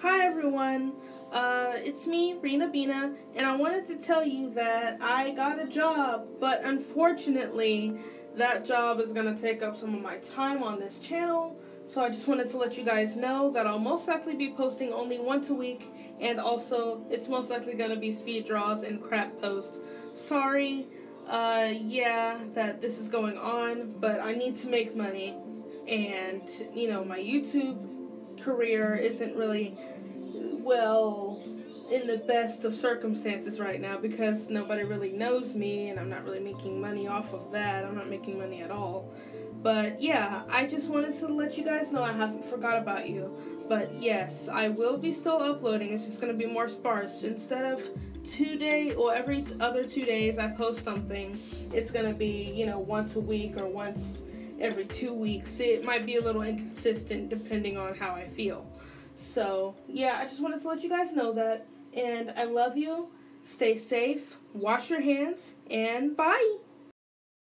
Hi everyone, uh, it's me, Rena Bina, and I wanted to tell you that I got a job, but unfortunately, that job is going to take up some of my time on this channel, so I just wanted to let you guys know that I'll most likely be posting only once a week, and also, it's most likely going to be speed draws and crap posts. Sorry, uh, yeah, that this is going on, but I need to make money, and, you know, my YouTube career isn't really well in the best of circumstances right now because nobody really knows me and I'm not really making money off of that. I'm not making money at all. But yeah, I just wanted to let you guys know I haven't forgot about you. But yes, I will be still uploading. It's just going to be more sparse. Instead of two day or every other two days I post something, it's going to be, you know, once a week or once every two weeks. It might be a little inconsistent depending on how I feel. So, yeah, I just wanted to let you guys know that. And I love you. Stay safe, wash your hands, and bye.